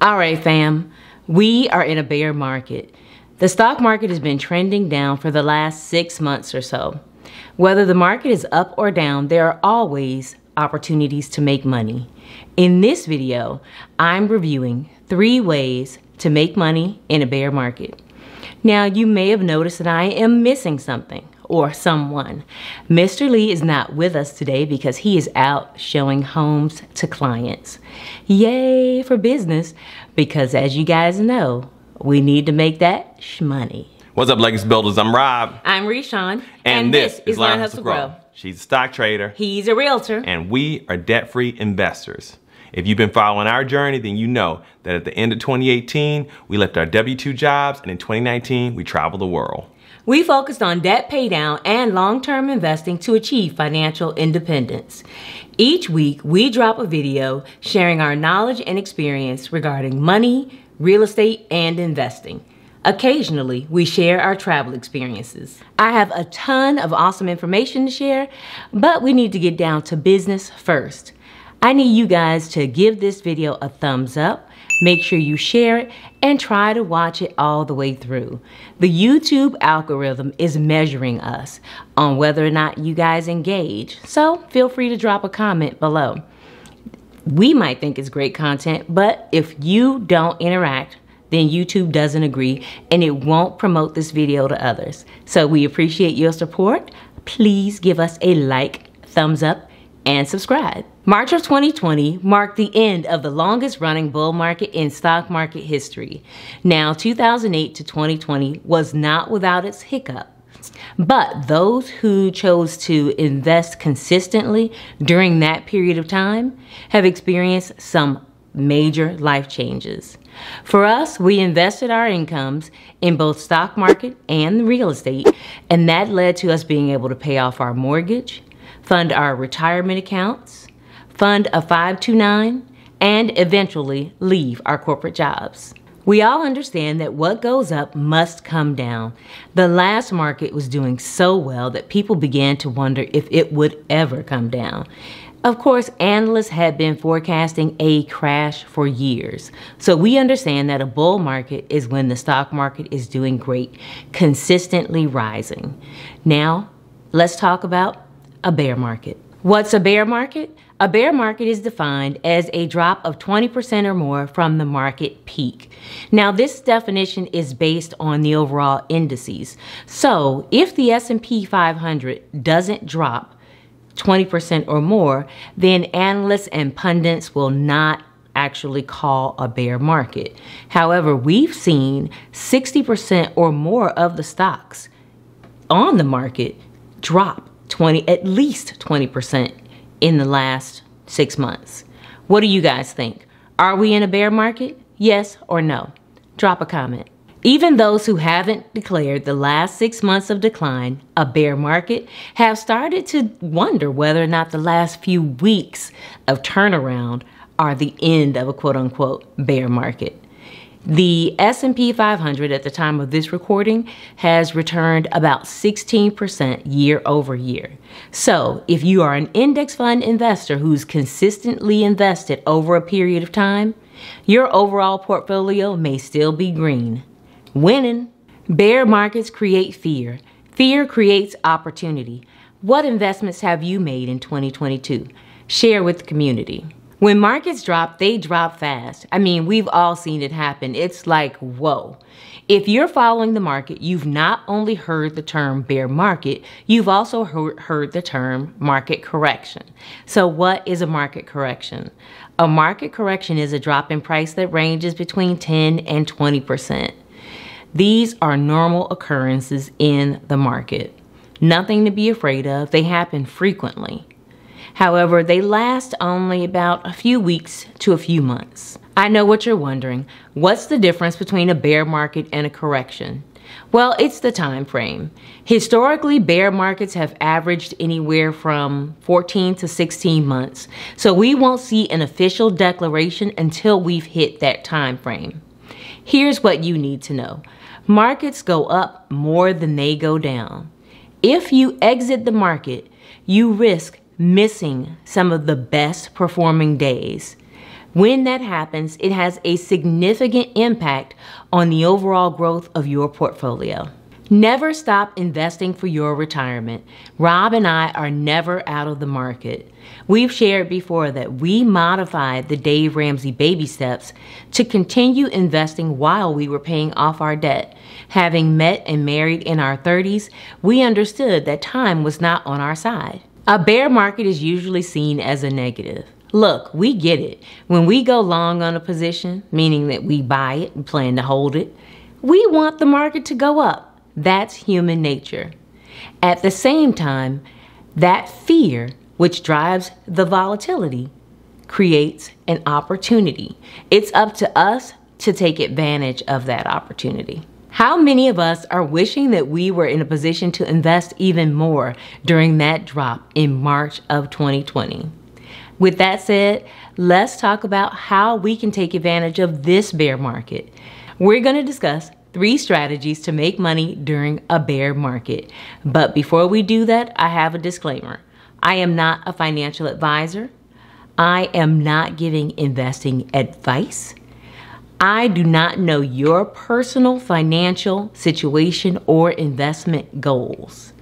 All right, fam, we are in a bear market. The stock market has been trending down for the last six months or so. Whether the market is up or down, there are always opportunities to make money. In this video, I'm reviewing three ways to make money in a bear market. Now, you may have noticed that I am missing something or someone. Mr. Lee is not with us today because he is out showing homes to clients. Yay for business, because as you guys know, we need to make that shmoney. What's up, Legacy Builders? I'm Rob. I'm Reshawn. And, and this, this, is Learn, Hustle, Grow. Grow. She's a stock trader. He's a realtor. And we are debt-free investors. If you've been following our journey, then you know that at the end of 2018, we left our W-2 jobs, and in 2019, we traveled the world. We focused on debt paydown and long-term investing to achieve financial independence. Each week, we drop a video sharing our knowledge and experience regarding money, real estate, and investing. Occasionally, we share our travel experiences. I have a ton of awesome information to share, but we need to get down to business first. I need you guys to give this video a thumbs up, make sure you share it, and try to watch it all the way through. The YouTube algorithm is measuring us on whether or not you guys engage, so feel free to drop a comment below. We might think it's great content, but if you don't interact, then YouTube doesn't agree and it won't promote this video to others. So we appreciate your support. Please give us a like, thumbs up, and subscribe. March of 2020 marked the end of the longest running bull market in stock market history. Now, 2008 to 2020 was not without its hiccups. But those who chose to invest consistently during that period of time have experienced some major life changes. For us, we invested our incomes in both stock market and real estate, and that led to us being able to pay off our mortgage, fund our retirement accounts, fund a 529, and eventually leave our corporate jobs. We all understand that what goes up must come down. The last market was doing so well that people began to wonder if it would ever come down. Of course, analysts had been forecasting a crash for years. So we understand that a bull market is when the stock market is doing great, consistently rising. Now, let's talk about a bear market. What's a bear market? A bear market is defined as a drop of 20% or more from the market peak. Now, this definition is based on the overall indices. So, if the S&P 500 doesn't drop 20% or more, then analysts and pundits will not actually call a bear market. However, we've seen 60% or more of the stocks on the market drop 20 at least 20% in the last 6 months. What do you guys think? Are we in a bear market? Yes or no? Drop a comment. Even those who haven't declared the last six months of decline a bear market have started to wonder whether or not the last few weeks of turnaround are the end of a quote unquote bear market. The S&P 500 at the time of this recording has returned about 16% year over year. So, if you are an index fund investor who's consistently invested over a period of time, your overall portfolio may still be green. Winning. Bear markets create fear. Fear creates opportunity. What investments have you made in 2022? Share with the community. When markets drop, they drop fast. I mean, we've all seen it happen. It's like, whoa. If you're following the market, you've not only heard the term bear market, you've also heard the term market correction. So, what is a market correction? A market correction is a drop in price that ranges between 10 and 20%. These are normal occurrences in the market. Nothing to be afraid of, they happen frequently. However, they last only about a few weeks to a few months. I know what you're wondering. What's the difference between a bear market and a correction? Well, it's the time frame. Historically, bear markets have averaged anywhere from 14 to 16 months. So we won't see an official declaration until we've hit that time frame. Here's what you need to know. Markets go up more than they go down. If you exit the market, you risk missing some of the best performing days. When that happens, it has a significant impact on the overall growth of your portfolio. Never stop investing for your retirement. Rob and I are never out of the market. We've shared before that we modified the Dave Ramsey baby steps to continue investing while we were paying off our debt. Having met and married in our 30s, we understood that time was not on our side. A bear market is usually seen as a negative. Look, we get it. When we go long on a position, meaning that we buy it and plan to hold it, we want the market to go up. That's human nature. At the same time, that fear, which drives the volatility, creates an opportunity. It's up to us to take advantage of that opportunity. How many of us are wishing that we were in a position to invest even more during that drop in March of 2020? With that said, let's talk about how we can take advantage of this bear market. We're going to discuss three strategies to make money during a bear market. But before we do that, I have a disclaimer. I am not a financial advisor. I am not giving investing advice. I do not know your personal financial situation or investment goals.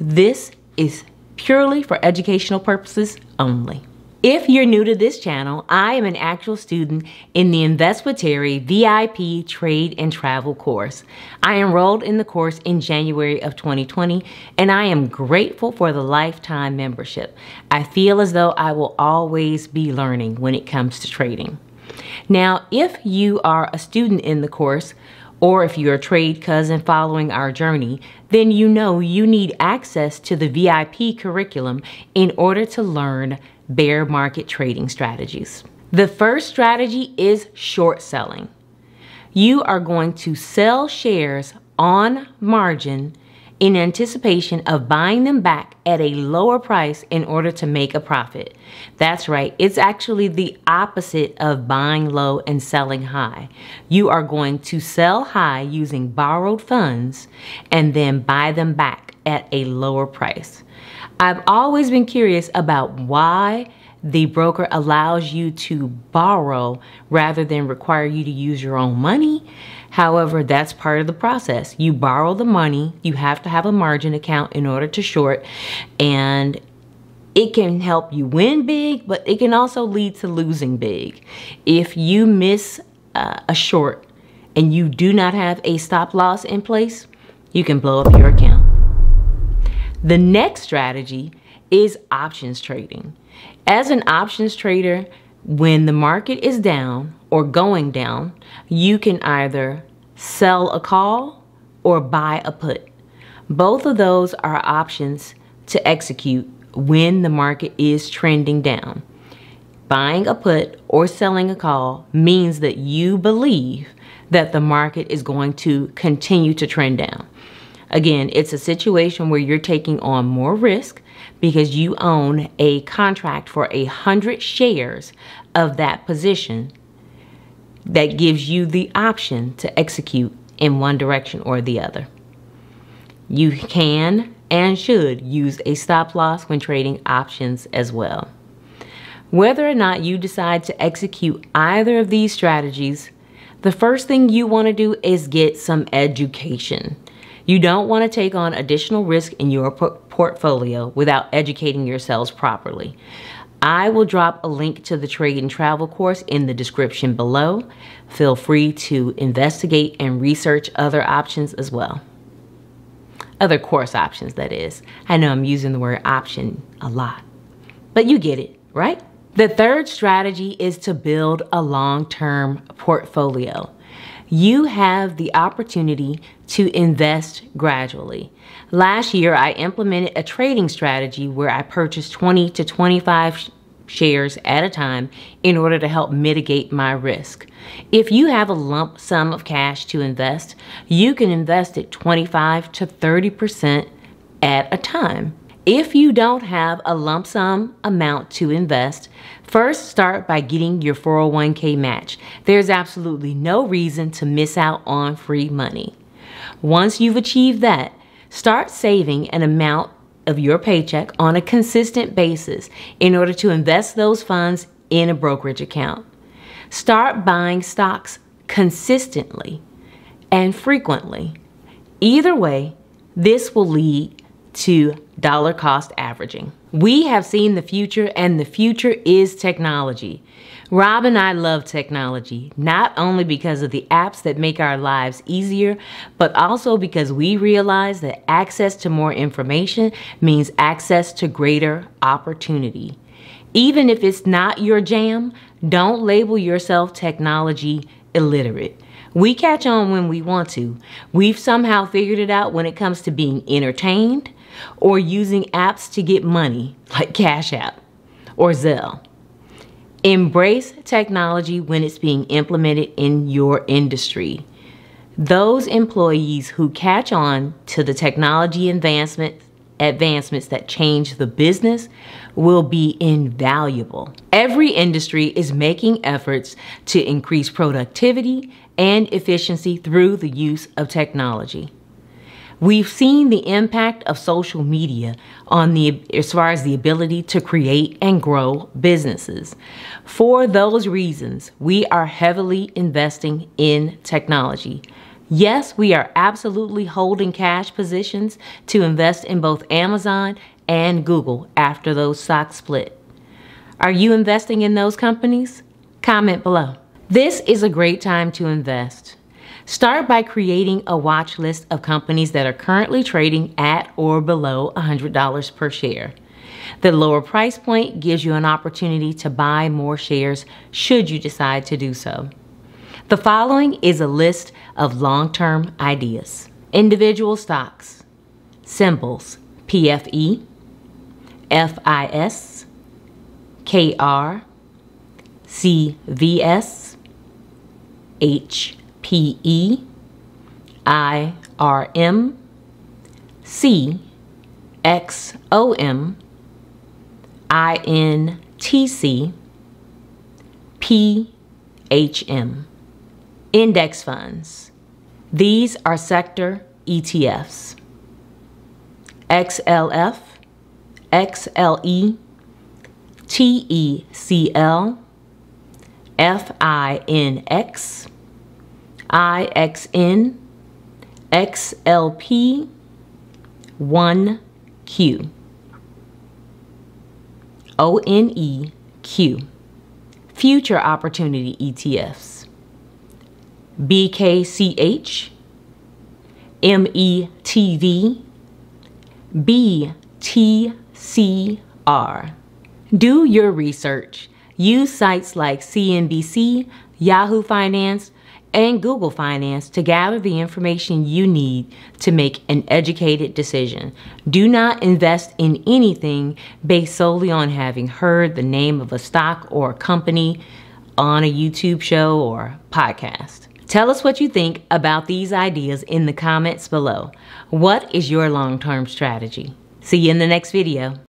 This is purely for educational purposes only. If you're new to this channel, I am an actual student in the Invest with Teri VIP Trade and Travel course. I enrolled in the course in January of 2020, and I am grateful for the lifetime membership. I feel as though I will always be learning when it comes to trading. Now, if you are a student in the course, or if you're a trade cousin following our journey, then you know you need access to the VIP curriculum in order to learn bear market trading strategies. The first strategy is short selling. You are going to sell shares on margin in anticipation of buying them back at a lower price in order to make a profit. That's right, it's actually the opposite of buying low and selling high. You are going to sell high using borrowed funds and then buy them back at a lower price. I've always been curious about why the broker allows you to borrow rather than require you to use your own money. However, that's part of the process. You borrow the money, you have to have a margin account in order to short, and it can help you win big, but it can also lead to losing big. If you miss uh, a short and you do not have a stop loss in place, you can blow up your account. The next strategy is options trading. As an options trader, when the market is down or going down, you can either sell a call or buy a put. Both of those are options to execute when the market is trending down. Buying a put or selling a call means that you believe that the market is going to continue to trend down. Again, it's a situation where you're taking on more risk because you own a contract for a hundred shares of that position that gives you the option to execute in one direction or the other. You can and should use a stop loss when trading options as well. Whether or not you decide to execute either of these strategies, the first thing you want to do is get some education. You don't want to take on additional risk in your portfolio without educating yourselves properly. I will drop a link to the trade and travel course in the description below. Feel free to investigate and research other options as well. Other course options, that is. I know I'm using the word option a lot, but you get it, right? The third strategy is to build a long-term portfolio you have the opportunity to invest gradually. Last year, I implemented a trading strategy where I purchased 20 to 25 shares at a time in order to help mitigate my risk. If you have a lump sum of cash to invest, you can invest it 25 to 30% at a time. If you don't have a lump sum amount to invest, first start by getting your 401k match. There's absolutely no reason to miss out on free money. Once you've achieved that, start saving an amount of your paycheck on a consistent basis in order to invest those funds in a brokerage account. Start buying stocks consistently and frequently. Either way, this will lead to dollar cost averaging. We have seen the future, and the future is technology. Rob and I love technology, not only because of the apps that make our lives easier, but also because we realize that access to more information means access to greater opportunity. Even if it's not your jam, don't label yourself technology illiterate. We catch on when we want to. We've somehow figured it out when it comes to being entertained or using apps to get money, like Cash App or Zelle. Embrace technology when it's being implemented in your industry. Those employees who catch on to the technology advancement advancements that change the business will be invaluable. Every industry is making efforts to increase productivity and efficiency through the use of technology. We've seen the impact of social media on the as far as the ability to create and grow businesses. For those reasons, we are heavily investing in technology. Yes, we are absolutely holding cash positions to invest in both Amazon and Google after those stocks split. Are you investing in those companies? Comment below. This is a great time to invest. Start by creating a watch list of companies that are currently trading at or below $100 per share. The lower price point gives you an opportunity to buy more shares should you decide to do so. The following is a list of long-term ideas. Individual stocks, symbols, PFE, FIS, KR, CVS, HPE, IRM, CXOM, INTC, PHM. Index funds. These are sector ETFs. XLF, XLE, TECL, FINX, IXN, XLP, 1Q, ONEQ, Future Opportunity ETFs. BKCH, METV, BTCR. Do your research. Use sites like CNBC, Yahoo Finance, and Google Finance to gather the information you need to make an educated decision. Do not invest in anything based solely on having heard the name of a stock or a company on a YouTube show or podcast. Tell us what you think about these ideas in the comments below. What is your long-term strategy? See you in the next video.